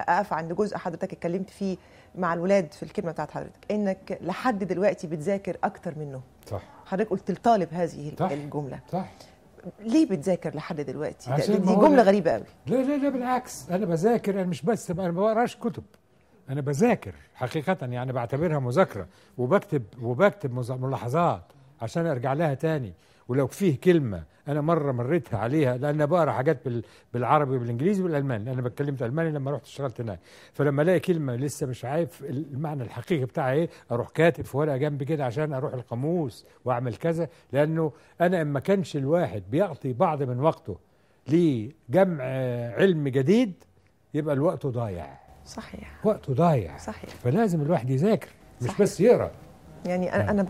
أقف عند جزء حضرتك اتكلمت فيه مع الولاد في الكلمة بتاعت حضرتك. إنك لحد دلوقتي بتذاكر أكتر منه صح. حضرتك قلت لطالب هذه صح. الجملة. صح. ليه بتذاكر لحد دلوقتي؟ دي جملة غريبة قوي لا لا لا بالعكس. أنا بذاكر أنا مش بس أنا ما بقراش كتب. أنا بذاكر حقيقة يعني بعتبرها مذاكرة. وبكتب وبكتب ملاحظات عشان أرجع لها تاني. ولو فيه كلمة أنا مرة مريتها عليها لأن بقرأ حاجات بال- بالعربي والانجليزي والالماني أنا بتكلمت ألماني لما رحت اشتغلت هناك. فلما ألاقي كلمة لسه مش عارف المعنى الحقيقي بتاعها إيه أروح كاتب في ورقة جنبي كده عشان أروح القاموس وأعمل كذا لأنه أنا اما كانش الواحد بيعطي بعض من وقته لجمع علم جديد يبقى الوقت ضايع. صحيح. وقته ضايع. صحيح. فلازم الواحد يذاكر مش صحيح. بس يقرأ. يعني أنا أنا